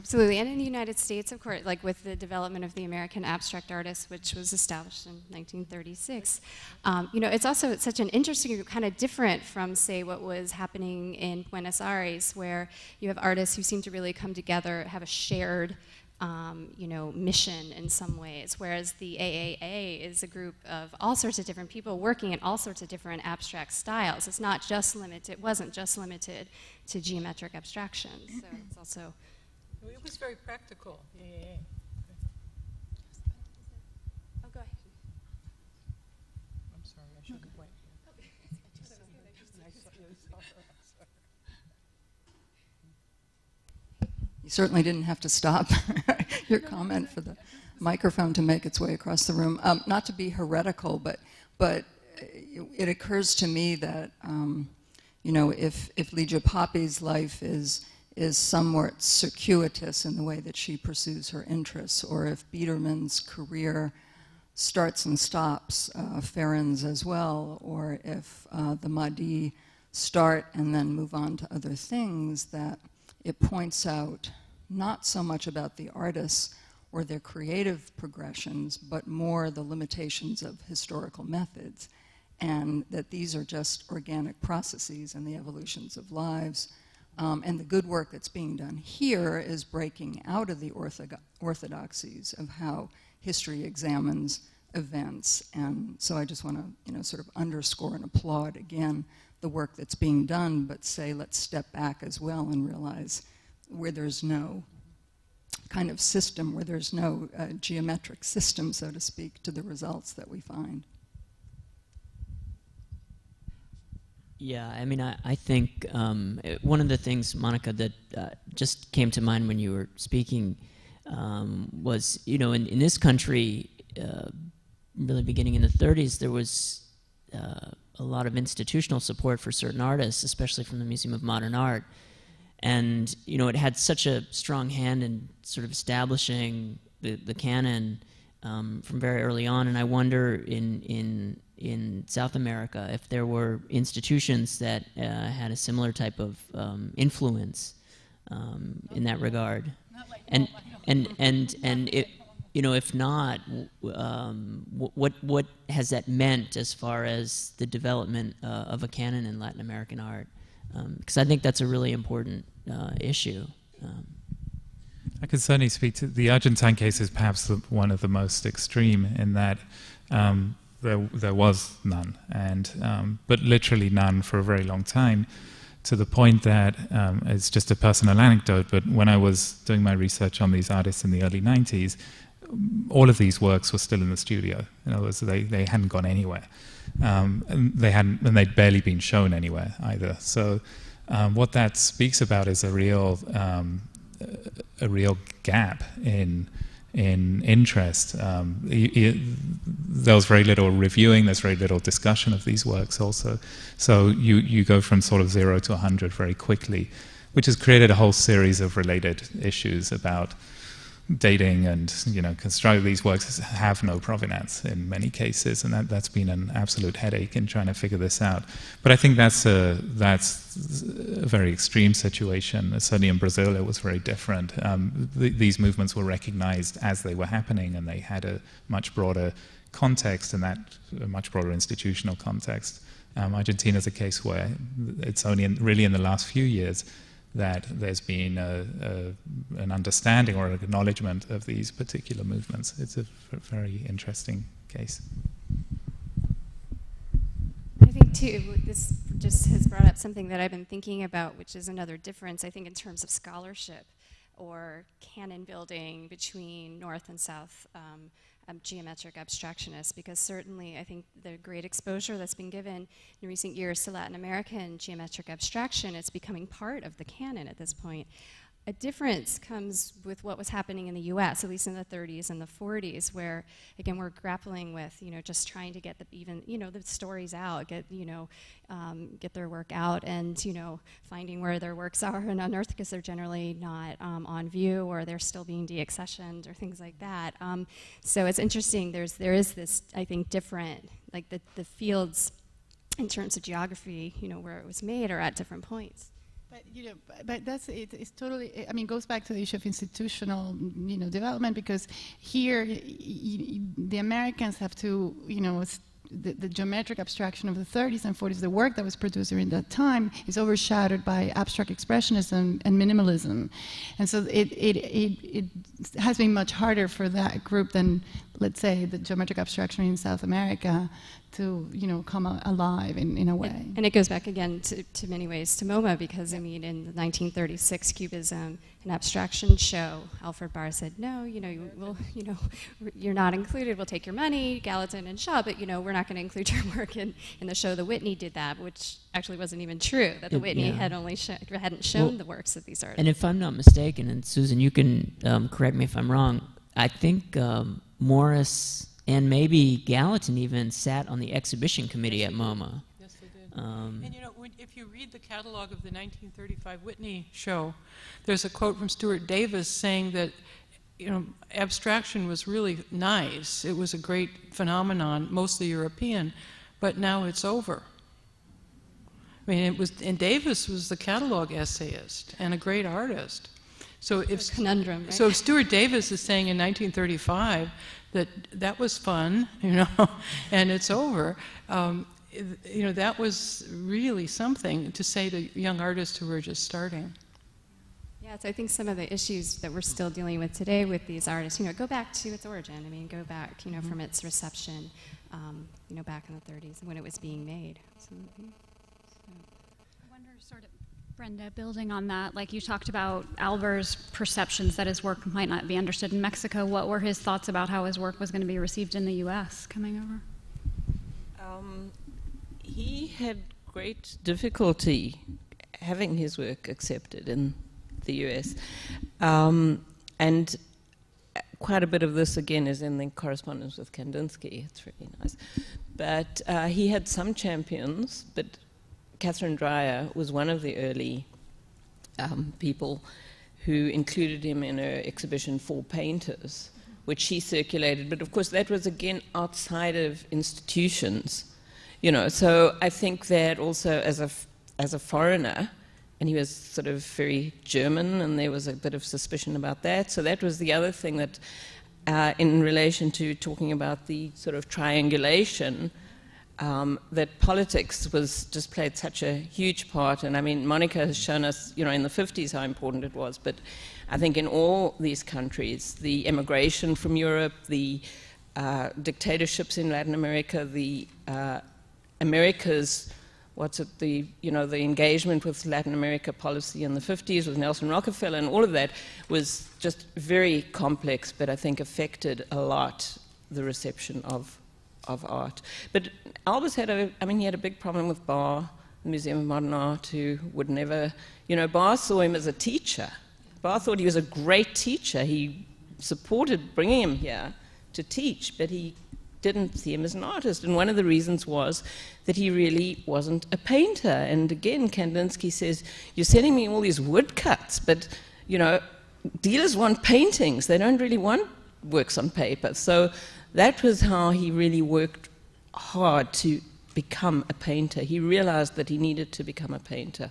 Absolutely, and in the United States, of course, like with the development of the American abstract artist, which was established in 1936, um, you know, it's also such an interesting, kind of different from, say, what was happening in Buenos Aires, where you have artists who seem to really come together, have a shared um, you know, mission in some ways, whereas the AAA is a group of all sorts of different people working in all sorts of different abstract styles. It's not just limited, it wasn't just limited to geometric abstraction. So it's also. It was very practical. Yeah, yeah, yeah. Oh, go ahead. I'm sorry, I shouldn't wait. You certainly didn't have to stop your comment for the microphone to make its way across the room. Um, not to be heretical, but but it occurs to me that um, you know if if Lygia Pape's life is is somewhat circuitous in the way that she pursues her interests, or if Biederman's career starts and stops, uh, as well, or if uh, the Madí start and then move on to other things, that it points out not so much about the artists or their creative progressions, but more the limitations of historical methods, and that these are just organic processes and the evolutions of lives. Um, and the good work that's being done here is breaking out of the orthodoxies of how history examines events. And so I just want to, you know, sort of underscore and applaud again the work that's being done, but say let's step back as well and realize where there's no kind of system, where there's no uh, geometric system, so to speak, to the results that we find. Yeah, I mean, I, I think um, one of the things, Monica, that uh, just came to mind when you were speaking um, was, you know, in, in this country, uh, really beginning in the 30s, there was uh, a lot of institutional support for certain artists, especially from the Museum of Modern Art. And, you know, it had such a strong hand in sort of establishing the, the canon um, from very early on. And I wonder in, in, in South America if there were institutions that uh, had a similar type of um, influence um, in that regard. And, and, and, and it, you know, if not, um, what what has that meant as far as the development uh, of a canon in Latin American art? Because um, I think that's a really important uh, issue. I could certainly speak to the Argentine case is perhaps the, one of the most extreme in that um, there there was none, and um, but literally none for a very long time to the point that um, it's just a personal anecdote, but when I was doing my research on these artists in the early 90s, all of these works were still in the studio. In other words, they, they hadn't gone anywhere. Um, and they hadn't, and they'd barely been shown anywhere either. So, um, what that speaks about is a real, um, a real gap in in interest. Um, there was very little reviewing. There's very little discussion of these works also. So you you go from sort of zero to 100 very quickly, which has created a whole series of related issues about dating and you know construct these works have no provenance in many cases, and that, that's been an absolute headache in trying to figure this out. But I think that's a that's a very extreme situation. Certainly in Brazil, it was very different. Um, th- these movements were recognized as they were happening, and they had a much broader context, and that much broader institutional context. Um, Argentina is a case where it's only in, really in the last few years that there's been a, a, an understanding or an acknowledgement of these particular movements. It's a very interesting case. I think, too, this just has brought up something that I've been thinking about, which is another difference, I think, in terms of scholarship or canon building between North and South. Um, um, geometric abstractionists because certainly I think the great exposure that's been given in recent years to Latin American geometric abstraction, it's becoming part of the canon at this point a difference comes with what was happening in the U.S., at least in the 30s and the 40s, where again we're grappling with you know just trying to get the even you know the stories out, get you know um, get their work out, and you know finding where their works are and unearthed because they're generally not um, on view or they're still being deaccessioned or things like that. Um, so it's interesting. There's there is this I think different like the the fields in terms of geography, you know where it was made are at different points. But you know, but- that's it, it's totally. I mean, goes back to the issue of institutional, you know, development because here the Americans have to, you know, the, the geometric abstraction of the 30s and 40s, the work that was produced during that time, is overshadowed by abstract expressionism and minimalism, and so it it it, it has been much harder for that group than, let's say, the geometric abstraction in South America to, you know, come alive in, in a way. And, and it goes back again to, to many ways to MoMA because, I mean, in the 1936 Cubism, an abstraction show, Alfred Barr said, no, you know, you, will you know, you're not included, we'll take your money, Gallatin and Shaw, but, you know, we're not going to include your work in, in the show. The Whitney did that, which actually wasn't even true, that the It- Whitney yeah. had only sho- hadn't shown Well, the works of these artists. And if I'm not mistaken, and Susan, you can um, correct me if I'm wrong, I think um, Morris and maybe Gallatin even sat on the exhibition committee Yes, at. MoMA. Yes, they did. Um, And you know, when, if you read the catalog of the 1935 Whitney show, there's a quote from Stuart Davis saying that, you know, abstraction was really nice. It was a great phenomenon, mostly European, but now it's over. I mean, it was, and Davis was the catalog essayist and a great artist. So if conundrum, right? so if Stuart Davis is saying in 1935 that that was fun, you know, and it's over, um, you know, that was really something to say to young artists who were just starting. Yeah, so I think some of the issues that we're still dealing with today with these artists, you know, go back to its origin. I mean, go back, you know, from its reception, um, you know, back in the 30s when it was being made. So, mhm. I wonder, sort of, Brenda, building on that, like you talked about Albers' perceptions that his work might not be understood in Mexico. What were his thoughts about how his work was going to be received in the U.S. coming over? Um, he had great difficulty having his work accepted in the US. Um, and quite a bit of this, again, is in the correspondence with Kandinsky. It's really nice. But uh, he had some champions, but Katherine Dreier was one of the early um, people who included him in her exhibition for painters, which she circulated. But of course, that was again outside of institutions, you know. So I think that also as a as a foreigner, and he was sort of very German, and there was a bit of suspicion about that. So that was the other thing that, uh, in relation to talking about the sort of triangulation um, that politics was just played such a huge part. And I mean, Monica has shown us, you know, in the 50s how important it was. But I think in all these countries, the immigration from Europe, the uh, dictatorships in Latin America, the uh, America's what's it, the, you know, the engagement with Latin America policy in the 50s with Nelson Rockefeller and all of that was just very complex, but I think affected a lot the reception of, of art. But Albers had a, I mean, he had a big problem with Barr, the Museum of Modern Art, who would never, you know, Barr saw him as a teacher. Barr thought he was a great teacher. He supported bringing him here to teach, but he didn't see him as an artist. And one of the reasons was that he really wasn't a painter. And again, Kandinsky says, You're sending me all these woodcuts, but, you know, dealers want paintings. They don't really want works on paper. So that was how he really worked hard to become a painter. He realized that he needed to become a painter.